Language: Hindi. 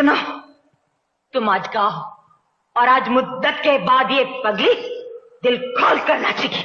सुनो, तुम आज गाओ, और आज मुद्दत के बाद ये पगली दिल खोल कर नाचेगी।